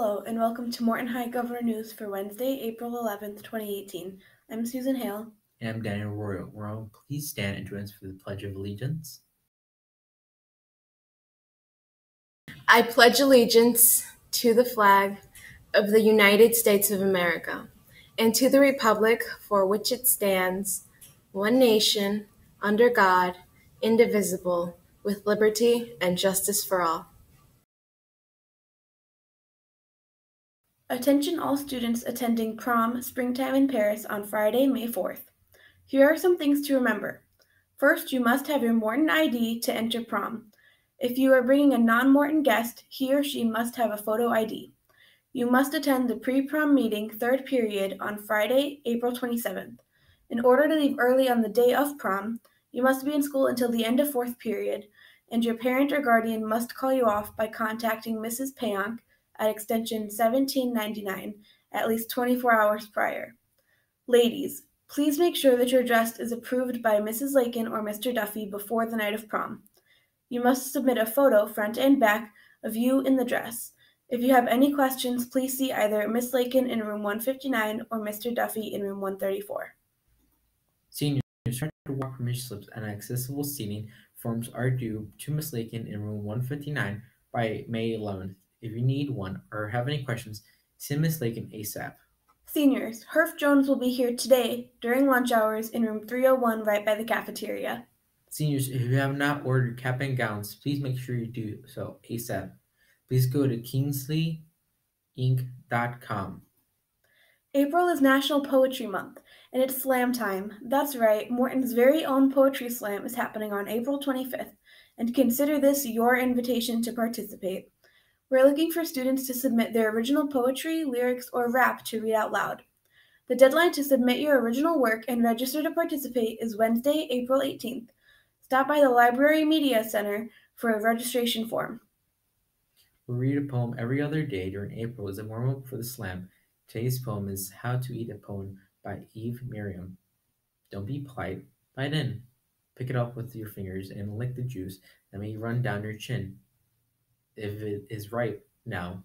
Hello, and welcome to Morton High Governor News for Wednesday, April 11th, 2018. I'm Susan Hale. And I'm Daniel Royal. Royal, please stand and join us for the Pledge of Allegiance. I pledge allegiance to the flag of the United States of America and to the republic for which it stands, one nation, under God, indivisible, with liberty and justice for all. Attention all students attending prom Springtime in Paris on Friday, May 4th. Here are some things to remember. First, you must have your Morton ID to enter prom. If you are bringing a non Morton guest, he or she must have a photo ID. You must attend the pre prom meeting, third period, on Friday, April 27th. In order to leave early on the day of prom, you must be in school until the end of fourth period, and your parent or guardian must call you off by contacting Mrs. Payonk at extension 1799 at least 24 hours prior. Ladies, please make sure that your dress is approved by Mrs. Lakin or Mr. Duffy before the night of prom. You must submit a photo, front and back, of you in the dress. If you have any questions, please see either Miss Lakin in room 159 or Mr. Duffy in room 134. Seniors, trying to walk permission slips and accessible seating forms are due to Miss Lakin in room 159 by May 11th. If you need one or have any questions, send Miss Lakin ASAP. Seniors, Herff Jones will be here today during lunch hours in room 301 right by the cafeteria. Seniors, if you have not ordered cap and gowns, please make sure you do so ASAP. Please go to kingsleyinc.com. April is National Poetry Month, and it's slam time. That's right, Morton's very own Poetry Slam is happening on April 25th, and consider this your invitation to participate. We're looking for students to submit their original poetry, lyrics, or rap to read out loud. The deadline to submit your original work and register to participate is Wednesday, April 18th. Stop by the Library Media Center for a registration form. We read a poem every other day during April as a warm up for the slam. Today's poem is How to Eat a Poem by Eve Merriam. Don't be polite, bite in. Pick it up with your fingers and lick the juice that may run down your chin if it is ripe now,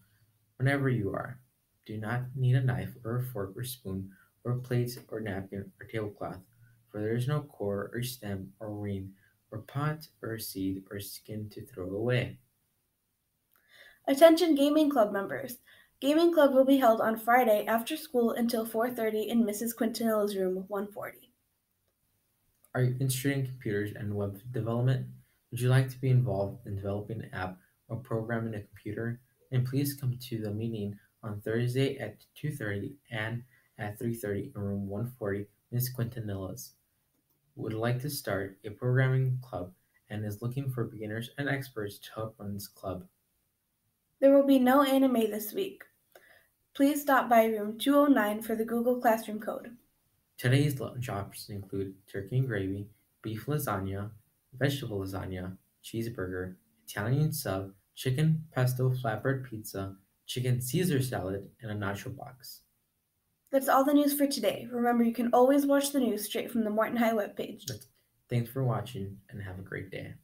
whenever you are. Do not need a knife or a fork or spoon or plate or napkin or tablecloth, for there is no core or stem or ring or pot or seed or skin to throw away. Attention Gaming Club members. Gaming Club will be held on Friday after school until 4:30 in Mrs. Quintanilla's room 140. Are you interested in computers and web development? Would you like to be involved in developing an app or programming a computer, then please come to the meeting on Thursday at 2.30 and at 3.30 in room 140, Ms. Quintanilla's. Would like to start a programming club and is looking for beginners and experts to help run this club. There will be no anime this week. Please stop by room 209 for the Google Classroom code. Today's lunch options include turkey and gravy, beef lasagna, vegetable lasagna, cheeseburger, Italian sub, chicken pesto flatbread pizza, chicken Caesar salad, and a nacho box. That's all the news for today. Remember, you can always watch the news straight from the Morton High webpage. Thanks for watching and have a great day.